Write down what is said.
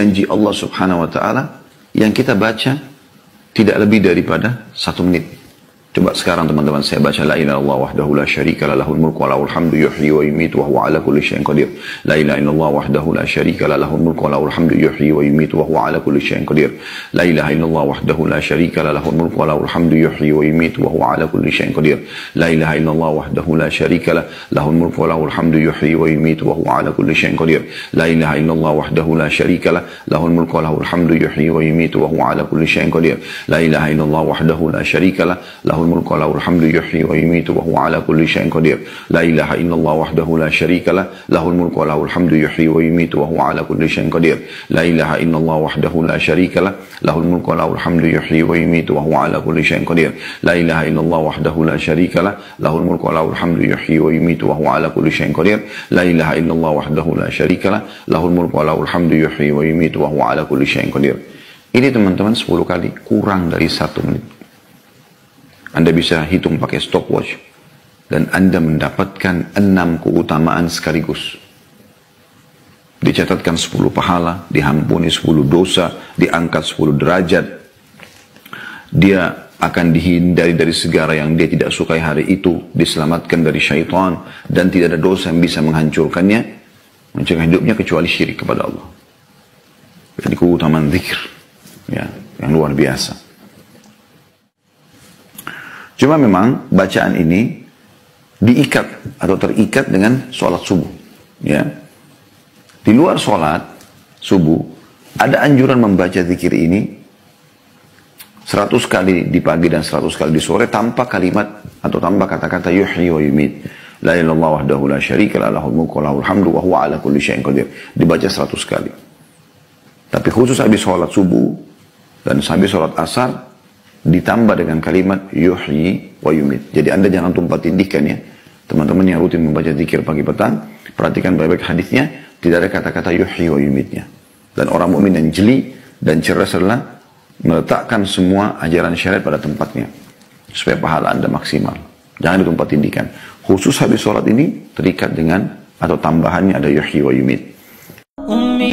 janji Allah subhanahu wa ta'ala yang kita baca tidak lebih daripada satu menit. Coba sekarang teman-teman saya baca la ilaha illallah wahdahu la syarika la lahul mulku wa lahul hamdu yuhyi wa yumiitu wa huwa ala kulli syai'in qadir. La ilaha illallah wahdahu la syarika la lahul mulku wa lahul hamdu yuhyi wa yumiitu wa huwa ala kulli syai'in qadir. La ilaha illallah wahdahu la syarika la lahul mulku wa lahul hamdu yuhyi wa yumiitu wa huwa ala kulli syai'in qadir. La ilaha illallah wahdahu la syarika la lahul mulku wa lahul hamdu yuhyi wa yumiitu wa huwa ala kulli syai'in qadir. La ilaha illallah wahdahu la syarika la lahul mulku wa lahul hamdu yuhyi wa yumiitu wa huwa ala kulli syai'in qadir. La ilaha illallah wahdahu la syarika la lahul mulku wa lahul hamdu yuhyi wa yumitu wa huwa ala kulli syai'in qadir. La ilaha illallah wahdahu la syarika lah. Lahul mulku wa lahul hamdu yuhyi wa yumitu wa huwa ala kulli syai'in qadir. La ilaha illallah wahdahu la syarika lah. Lahul mulku wa lahul hamdu yuhyi wa yumitu wa huwa ala kulli syai'in qadir. La ilaha illallah wahdahu la syarika lah. Lahul mulku wa lahul hamdu yuhyi wa yumitu wa huwa ala kulli syai'in qadir. La ilaha illallah wahdahu la syarika lah. Lahul mulku wa lahul hamdu yuhyi wa yumitu wa huwa ala kulli syai'in qadir. Ini teman-teman 10 kali kurang dari satu menit. Anda bisa hitung pakai stopwatch. Dan Anda mendapatkan enam keutamaan sekaligus. Dicatatkan 10 pahala, dihampuni 10 dosa, diangkat 10 derajat. Dia akan dihindari dari segala yang dia tidak sukai hari itu, diselamatkan dari syaitan, dan tidak ada dosa yang bisa menghancurkannya, mencegah hidupnya kecuali syirik kepada Allah. Jadi keutamaan zikir, ya, yang luar biasa. Cuma memang bacaan ini diikat atau terikat dengan sholat subuh. Ya. Di luar sholat subuh, ada anjuran membaca zikir ini 100 kali di pagi dan 100 kali di sore tanpa kalimat atau tanpa kata-kata yuhyi wa yumit. La ilallah wahdahu la syarika la lahul mulku wa lahul hamdu wa huwa ala kulli syai'in qadir. Dibaca 100 kali. Tapi khusus habis sholat subuh dan habis sholat asar ditambah dengan kalimat yuhyi wa yumit. Jadi Anda jangan tumpah tindihkan ya. Teman-teman yang rutin membaca zikir pagi petang, perhatikan baik-baik hadisnya, tidak ada kata-kata yuhyi wa yumitnya. Dan orang mukmin yang jeli dan cerdas adalah meletakkan semua ajaran syariat pada tempatnya. Supaya pahala Anda maksimal. Jangan ditumpah tindihkan. Khusus habis sholat ini terikat dengan atau tambahannya ada yuhyi wa yumit.